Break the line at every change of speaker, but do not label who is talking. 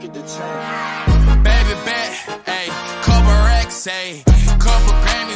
make it to 10.
Baby bet, ayy, couple racks, ayy, couple Grammy.